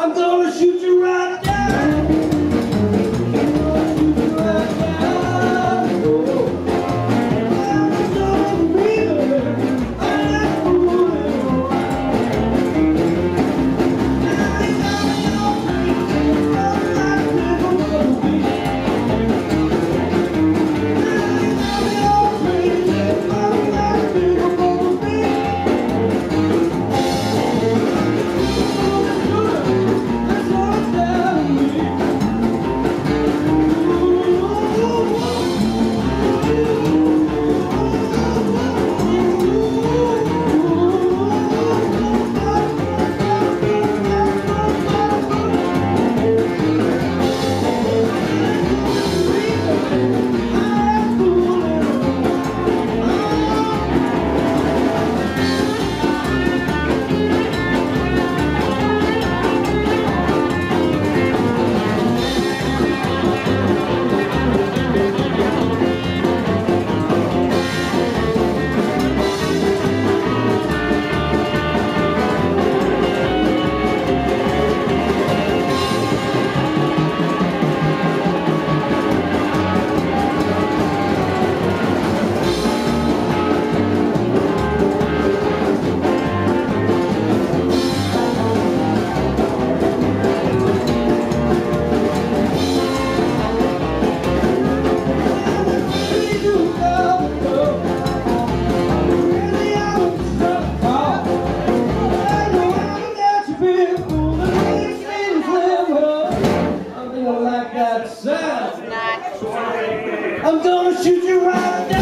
I'm gonna shoot you right that sound. I'm gonna shoot you right now.